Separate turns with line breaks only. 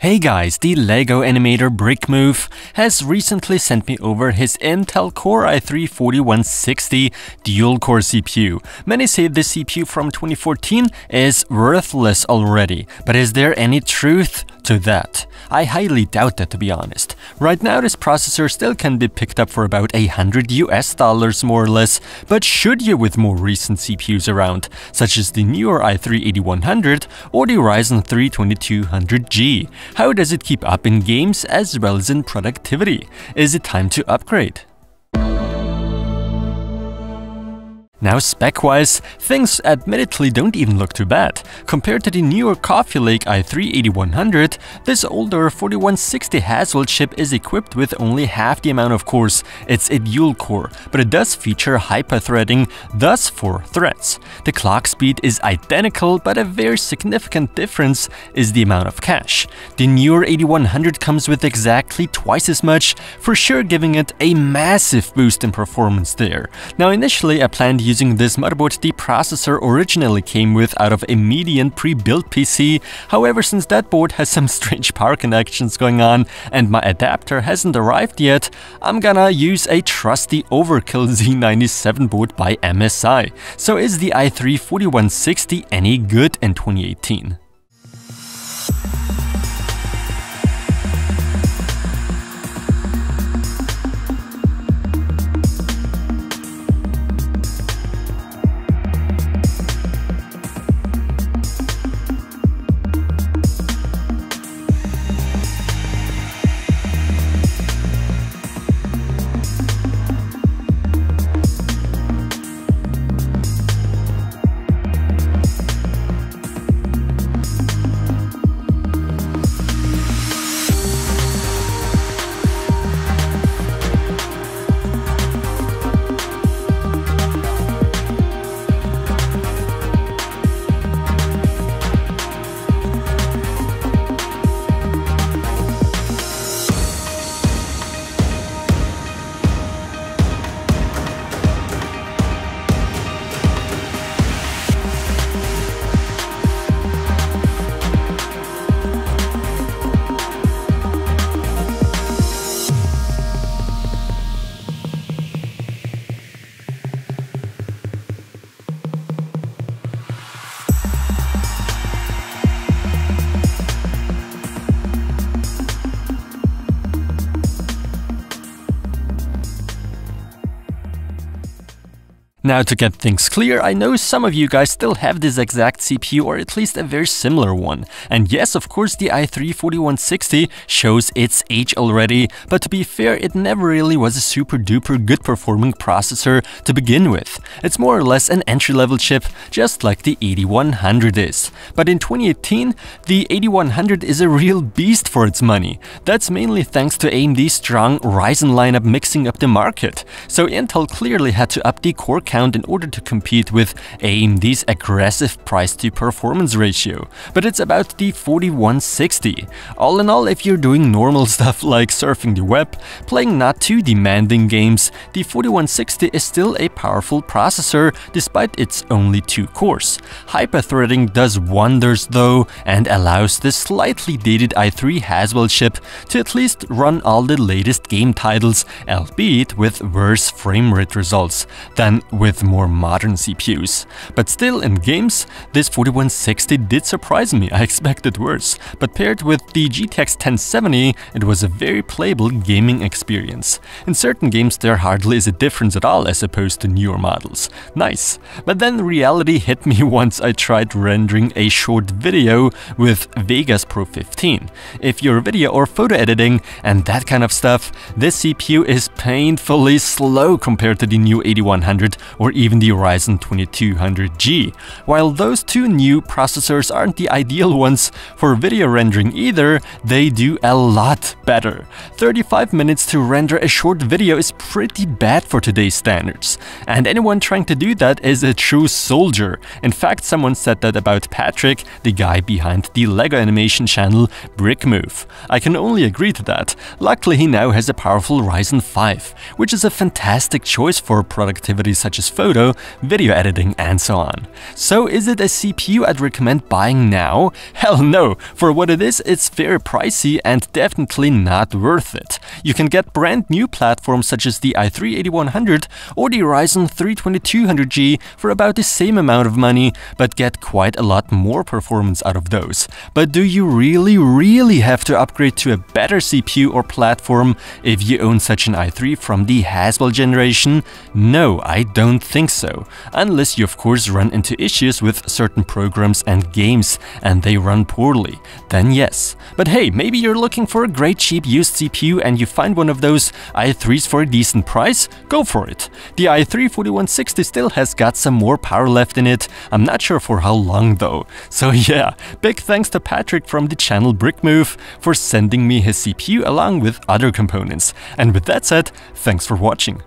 Hey guys, the LEGO animator Brickmove has recently sent me over his Intel Core i3-4160 dual-core CPU. Many say this CPU from 2014 is worthless already, but is there any truth to that? I highly doubt that to be honest. Right now this processor still can be picked up for about a hundred US dollars more or less, but should you with more recent CPUs around, such as the newer i3-8100 or the Ryzen 3 2200G? How does it keep up in games as well as in productivity? Is it time to upgrade? Now spec-wise, things admittedly don't even look too bad. Compared to the newer Coffee Lake i3-8100, this older 4160 Haswell chip is equipped with only half the amount of cores, it's a dual core, but it does feature hyper-threading, thus 4 threads. The clock speed is identical, but a very significant difference is the amount of cache. The newer 8100 comes with exactly twice as much, for sure giving it a massive boost in performance there. Now initially I planned using this motherboard the processor originally came with out of a Medion pre-built PC, however since that board has some strange power connections going on and my adapter hasn't arrived yet, I'm gonna use a trusty Overkill Z97 board by MSI. So is the i3-4160 any good in 2018? Now to get things clear, I know some of you guys still have this exact CPU or at least a very similar one. And yes, of course the i3-4160 shows its age already, but to be fair, it never really was a super duper good performing processor to begin with. It's more or less an entry-level chip, just like the 8100 is. But in 2018, the 8100 is a real beast for its money. That's mainly thanks to AMD's strong Ryzen lineup mixing up the market. So Intel clearly had to up the core count in order to compete with AMD's aggressive price to performance ratio. But it's about the 4160. All in all, if you're doing normal stuff like surfing the web, playing not too demanding games, the 4160 is still a powerful processor despite its only two cores. Hyperthreading does wonders though and allows this slightly dated i3 Haswell chip to at least run all the latest game titles, albeit with worse frame rate results than with more modern CPUs. But still, in games, this 4160 did surprise me, I expected worse. But paired with the GTX 1070, it was a very playable gaming experience. In certain games there hardly is a difference at all as opposed to newer models. Nice. But then reality hit me once I tried rendering a short video with Vegas Pro 15. If you're video or photo editing and that kind of stuff, this CPU is painfully slow compared to the new 8100 or even the Ryzen 2200G. While those two new processors aren't the ideal ones for video rendering either, they do a lot better. 35 minutes to render a short video is pretty bad for today's standards. And anyone trying to do that is a true soldier. In fact, someone said that about Patrick, the guy behind the LEGO animation channel Brickmove. I can only agree to that. Luckily, he now has a powerful Ryzen 5, which is a fantastic choice for productivity such as photo, video editing, and so on. So is it a CPU I'd recommend buying now? Hell no! For what it is, it's very pricey and definitely not worth it. You can get brand new platforms such as the i3-8100 or the Ryzen 3 2200G for about the same amount of money, but get quite a lot more performance out of those. But do you really, really have to upgrade to a better CPU or platform if you own such an i3 from the Haswell generation? No, I don't think so. Unless you of course run into issues with certain programs and games and they run poorly, then yes. But hey, maybe you're looking for a great cheap used CPU and you find one of those i3s for a decent price? Go for it. The i3 4160 still has got some more power left in it, I'm not sure for how long though. So yeah, big thanks to Patrick from the channel Brickmove for sending me his CPU along with other components. And with that said, thanks for watching.